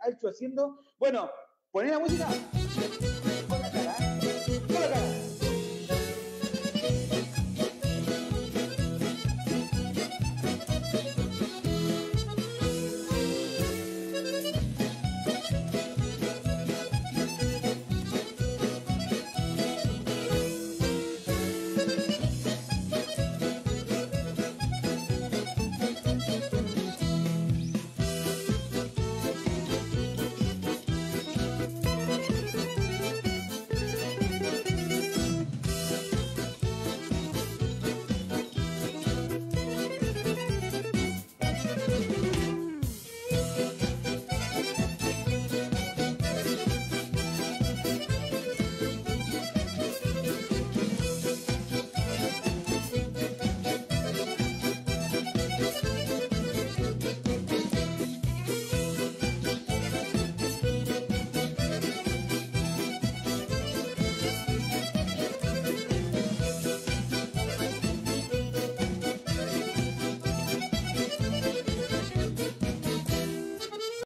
ha hecho haciendo. Bueno, poné la música.